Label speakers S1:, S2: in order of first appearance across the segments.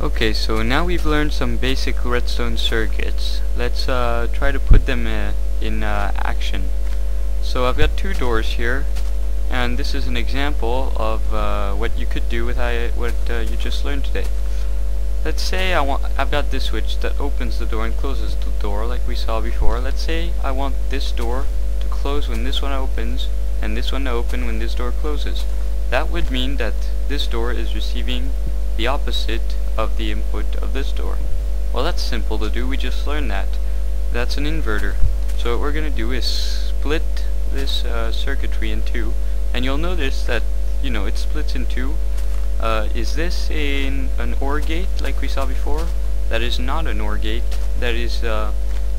S1: Okay, so now we've learned some basic redstone circuits. Let's uh, try to put them uh, in uh, action. So I've got two doors here, and this is an example of uh, what you could do with I, what uh, you just learned today. Let's say I want I've got this switch that opens the door and closes the door like we saw before. Let's say I want this door to close when this one opens and this one to open when this door closes. That would mean that this door is receiving the opposite of the input of this door. Well that's simple to do, we just learned that. That's an inverter. So what we're going to do is split this uh, circuitry in two and you'll notice that you know it splits in two. Uh, is this an, an OR gate like we saw before? That is not an OR gate. That is, uh,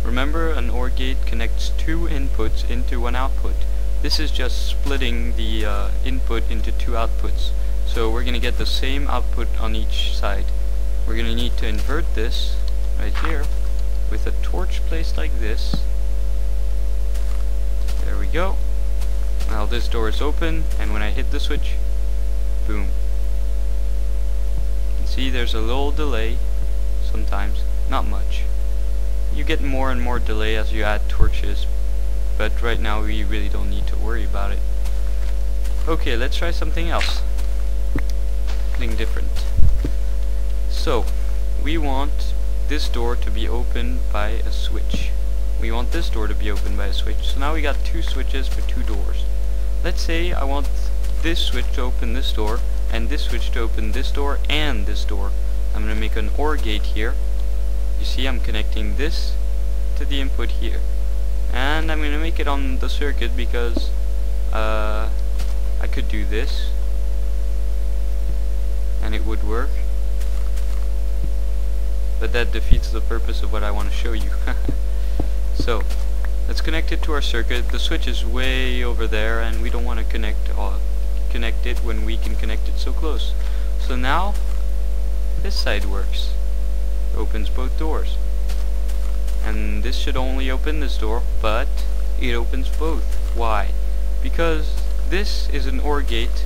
S1: remember an OR gate connects two inputs into one output. This is just splitting the uh, input into two outputs. So we're going to get the same output on each side. We're going to need to invert this right here with a torch placed like this. There we go. Now this door is open and when I hit the switch, boom. You can see there's a little delay sometimes, not much. You get more and more delay as you add torches, but right now we really don't need to worry about it. Okay, let's try something else something different. So, we want this door to be opened by a switch. We want this door to be opened by a switch. So now we got two switches for two doors. Let's say I want this switch to open this door, and this switch to open this door and this door. I'm going to make an OR gate here. You see I'm connecting this to the input here. And I'm going to make it on the circuit because uh, I could do this would work. But that defeats the purpose of what I want to show you. So let's connect it to our circuit. The switch is way over there and we don't want to connect uh, connect it when we can connect it so close. So now this side works. Opens both doors. And this should only open this door but it opens both. Why? Because this is an OR gate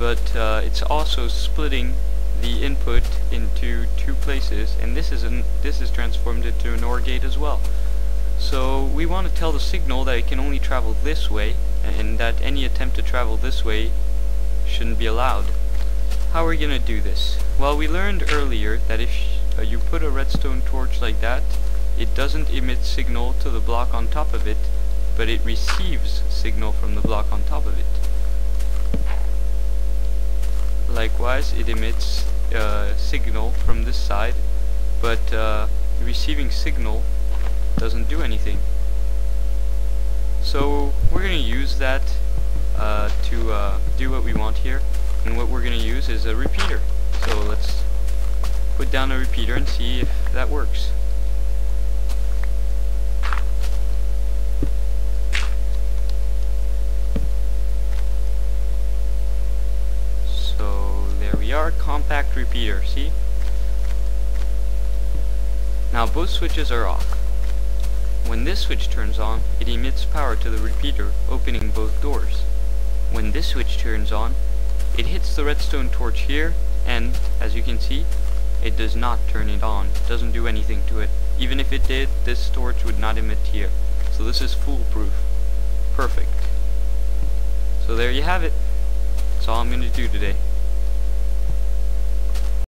S1: but uh, it's also splitting the input into two places and this is an this is transformed into an OR gate as well. So we want to tell the signal that it can only travel this way and that any attempt to travel this way shouldn't be allowed. How are we going to do this? Well we learned earlier that if uh, you put a redstone torch like that it doesn't emit signal to the block on top of it but it receives signal from the block on top of it likewise it emits uh, signal from this side but uh, receiving signal doesn't do anything. So we're going to use that uh, to uh, do what we want here and what we're going to use is a repeater. So let's put down a repeater and see if that works are compact repeater, see? Now both switches are off. When this switch turns on, it emits power to the repeater, opening both doors. When this switch turns on, it hits the redstone torch here, and, as you can see, it does not turn it on. It doesn't do anything to it. Even if it did, this torch would not emit here. So this is foolproof. Perfect. So there you have it. That's all I'm going to do today.